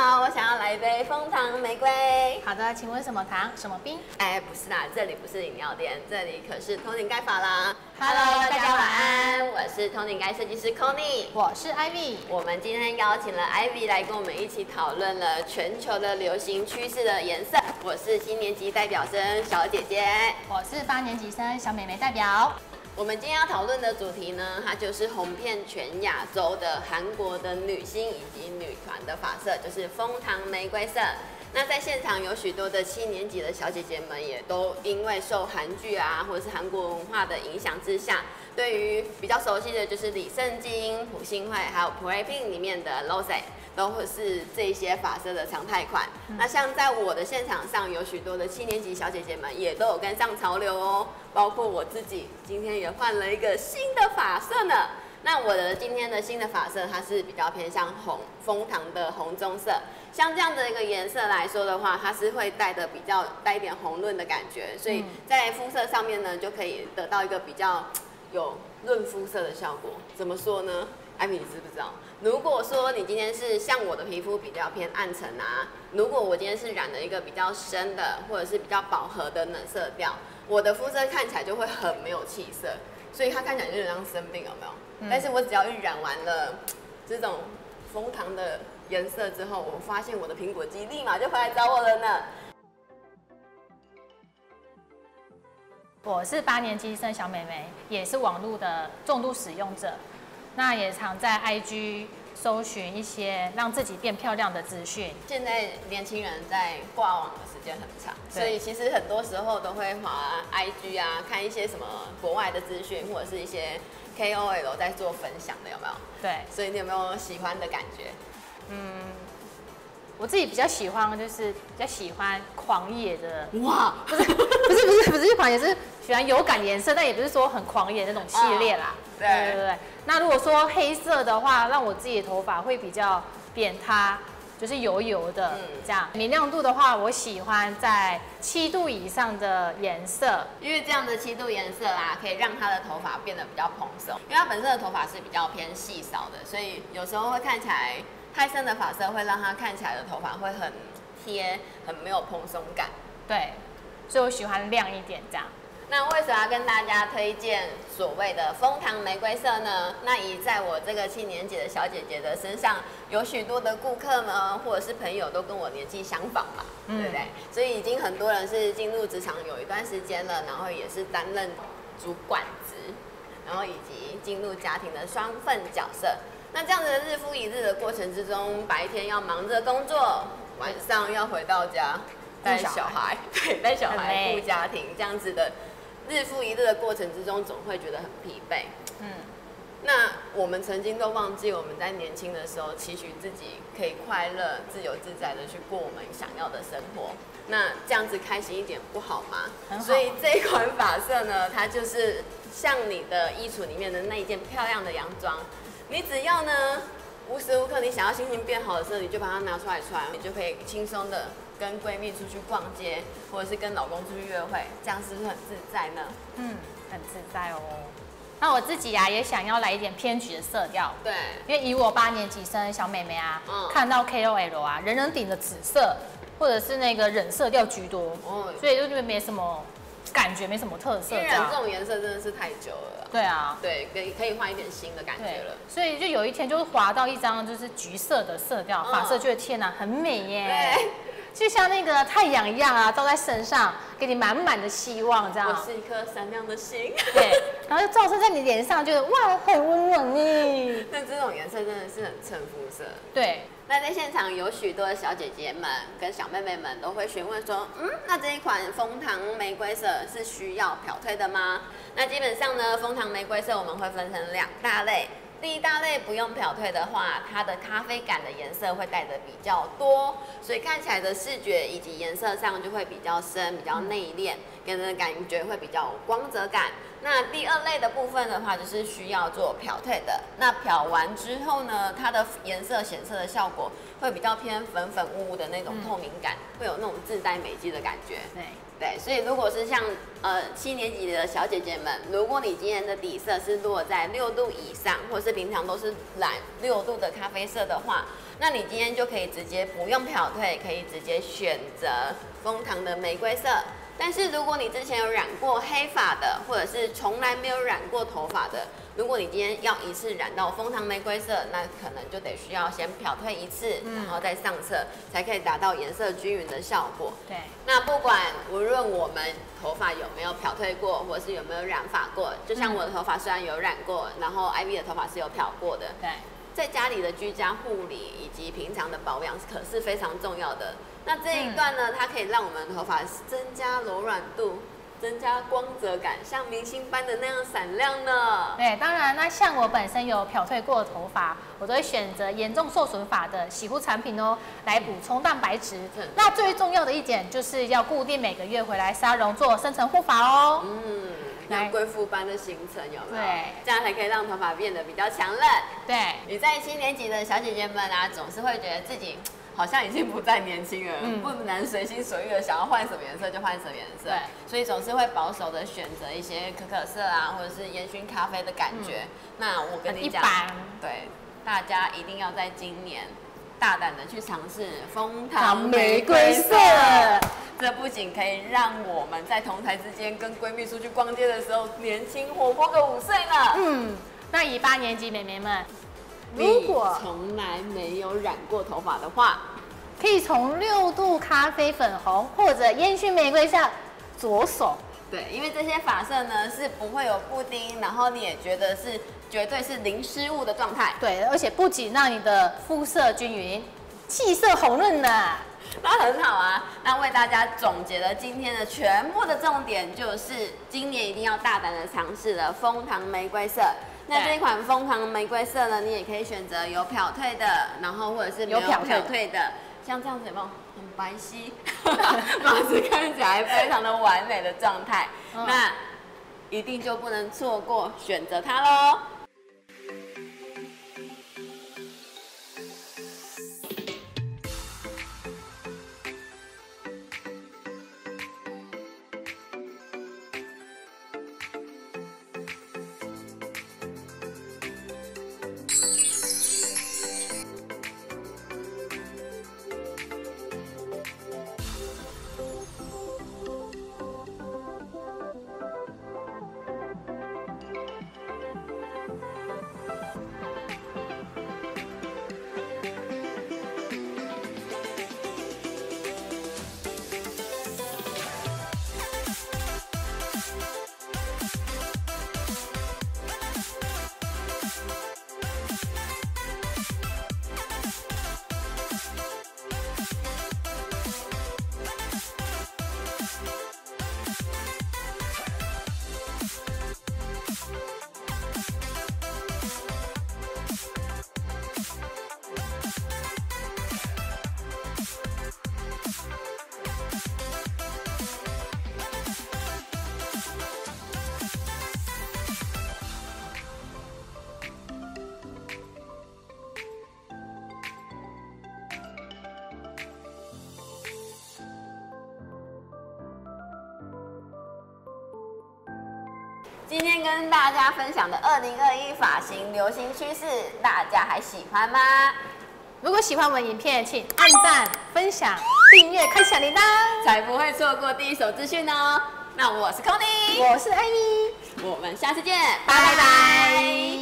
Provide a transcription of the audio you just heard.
好，我想要来一杯蜂糖玫瑰。好的，请问什么糖？什么冰？哎，不是啦，这里不是饮料店，这里可是通顶盖法啦。Hello，大家晚安我是通顶盖设计师 Connie，。我是 Ivy。我们今天邀请了 Ivy 来跟我们一起讨论了全球的流行趋势的颜色。我是新年级代表生小姐姐。我是八年级生小美眉代表。我们今天要讨论的主题呢，它就是红遍全亚洲的韩国的女星以及女团的发色，就是枫糖玫瑰色。那在现场有许多的七年级的小姐姐们，也都因为受韩剧啊，或者是韩国文化的影响之下，对于比较熟悉的就是李圣经、朴信惠，还有 Blackpink 里面的 Rose，。都会是这些发色的常态款。那像在我的现场上，有许多的七年级小姐姐们也都有跟上潮流哦，包括我自己，今天也换了一个新的发色呢。那我的今天的新的发色，它是比较偏向红枫糖的红棕色。像这样的一个颜色来说的话，它是会带的比较带一点红润的感觉，所以在肤色上面呢，就可以得到一个比较有润肤色的效果。怎么说呢？艾米，你知不知道？如果说你今天是像我的皮肤比较偏暗沉啊，如果我今天是染了一个比较深的或者是比较饱和的冷色调，我的肤色看起来就会很没有气色，所以它看起来就有点像生病，有没有？嗯但是我只要一染完了这种枫糖的颜色之后，我发现我的苹果肌立马就回来找我了呢。我是八年级生小美眉，也是网络的重度使用者。那也常在 IG 搜寻一些让自己变漂亮的资讯。现在年轻人在挂网的时间很长，所以其实很多时候都会滑 IG 啊，看一些什么国外的资讯，或者是一些 KOL 在做分享的，有没有？对，所以你有没有喜欢的感觉？我自己比较喜欢，就是比较喜欢狂野的，哇，不是不是不是不是狂野，是喜欢有感颜色，但也不是说很狂野那种系列啦。对对对。那如果说黑色的话，让我自己的头发会比较扁塌，就是油油的、嗯这样。明亮度的话，我喜欢在七度以上的颜色。因为这样的七度颜色啦，可以让他的头发变得比较蓬松。因为他本身的头发是比较偏细少的，所以有时候会看起来太深的发色会让他看起来的头发会很贴，很没有蓬松感。对，所以我喜欢亮一点这样。那为什么要跟大家推荐所谓的枫糖玫瑰色呢？那以在我这个七年级的小姐姐的身上，有许多的顾客呢，或者是朋友都跟我年纪相仿嘛，嗯对不对？所以已经很多人是进入职场有一段时间了，然后也是担任主管职，然后以及进入家庭的双份角色。那这样子的日复一日的过程之中，白天要忙着工作，晚上要回到家带小小孩，对，带小孩顾家庭，这样子的日复一日的过程之中，总会觉得很疲惫。嗯，那我们曾经都忘记我们在年轻的时候期许自己可以快乐、自由自在的去过我们想要的生活。那这样子开心一点不好吗？好所以这一款发色呢，它就是像你的衣橱里面的那一件漂亮的洋装，你只要呢无时无刻你想要心情变好的时候，你就把它拿出来穿，你就可以轻松的跟闺蜜出去逛街，或者是跟老公出去约会，这样是不是很自在呢？嗯，很自在哦。那我自己啊，也想要来一点偏橘的色调，对，因为以我八年级生的小妹妹啊，嗯看到 KOL 啊，人人顶着紫色或者是那个冷色调居多，哦，所以就觉得没什么感觉，没什么特色因为染这。种颜色真的是太久了啦。对啊，对，可以可以换一点新的感觉了。，所以就有一天就是滑到一张就是橘色的色调，嗯。发色，觉得天哪，很美耶，对，就像那个太阳一样啊，照在身上，给你满满的希望这样我。是一颗闪亮的心。对，然后就照射在你脸上，觉得哇，很温暖呢。那这种颜色真的是很衬肤色。对，那在现场有许多的小姐姐们跟小妹妹们都会询问说，嗯，那这一款蜂糖玫瑰色是需要漂推的吗？那基本上呢，蜂糖玫瑰色我们会分成两大类。第一大类不用漂退的话，它的咖啡感的颜色会带的比较多，所以看起来的视觉以及颜色上就会比较深、比较内敛，给人的感觉会比较有光泽感。那第二类的部分的话，就是需要做漂退的。那漂完之后呢，它的颜色显色的效果会比较偏粉粉雾雾的那种透明感，会有那种自带美肌的感觉。对，对，所以如果是像呃七年级的小姐姐们，如果你今天的底色是落在六度以上，或是平常都是染六度的咖啡色的话，那你今天就可以直接不用漂退，可以直接选择枫糖的玫瑰色。但是如果你之前有染过黑发的，或者是从来没有染过头发的，如果你今天要一次染到蜂糖玫瑰色，那可能就得需要先漂退一次，然后再上色，才可以达到颜色均匀的效果。对，那不管无论我们头发有没有漂退过，或是有没有染发过，就像我的头发虽然有染过，然后 Ivy 的头发是有漂过的，对，在家里的居家护理以及平常的保养可是非常重要的。那这一段呢，它可以让我们头发增加柔软度，增加光泽感，像明星般的那样闪亮呢。对，当然，那像我本身有漂褪过的头发，我都会选择严重受损发的洗护产品哦，来补充蛋白质。那最重要的一点就是要固定每个月回来沙龙做深层护发哦。嗯，像贵妇般的行程有没有？对，这样才可以让头发变得比较强韧。对，你在七年级的小姐姐们啊，总是会觉得自己。好像已经不再年轻了，不能随心所欲的想要换什么颜色就换什么颜色，对，所以总是会保守的选择一些可可色啊，或者是烟熏咖啡的感觉。那我跟你讲，对，大家一定要在今年大胆的去尝试枫糖玫瑰色，这不仅可以让我们在同台之间跟闺蜜出去逛街的时候年轻活泼个五岁呢。嗯，那以八年级美眉们。如果从来没有染过头发的话，可以从六度咖啡粉红或者烟熏玫瑰下着手。对，因为这些发色呢是不会有布丁，然后你也觉得是绝对是零失误的状态。对，而且不仅让你的肤色均匀，气色红润呢，那很好啊。那为大家总结了今天的全部的重点，就是今年一定要大胆的尝试了枫糖玫瑰色。那这一款枫糖玫瑰色呢，你也可以选择有漂退的，然后或者是没有漂退的，像这样子有没有很白皙，发质看起来非常的完美的状态，那一定就不能错过选择它喽。今天跟大家分享的二零二一发型流行趋势，大家还喜欢吗？如果喜欢我们影片，请按赞、分享、订阅、开小铃铛，才不会错过第一手资讯哦。那我是 Conny，我是艾米，我们下次见，拜拜。